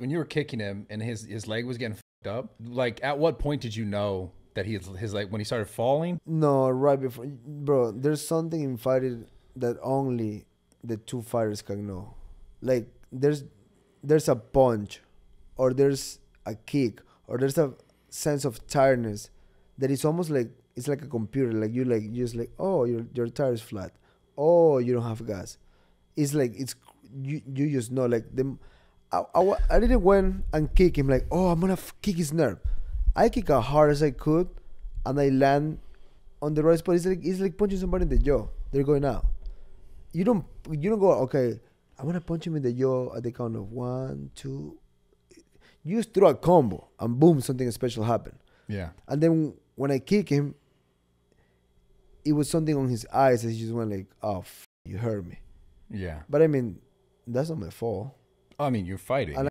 when you were kicking him and his his leg was getting fucked up. Like, at what point did you know that he his leg when he started falling? No, right before, bro. There's something in fighting that only the two fighters can know. Like there's there's a punch, or there's a kick, or there's a sense of tiredness that is almost like it's like a computer. Like you like you just like oh your your tire is flat, oh you don't have gas. It's like it's you you just know like them. I, I, I didn't went and kick him like oh I'm gonna f- kick his nerve. I kick as hard as I could, and I land on the right spot. It's like it's like punching somebody in the jaw. They're going out. You don't you don't go okay. I want to punch him in the jaw at the count of one, two. You just throw a combo and boom, something special happened. Yeah. And then when I kick him, it was something on his eyes that he just went like, "Oh, f- you hurt me." Yeah. But I mean, that's not my fault. I mean, you're fighting. And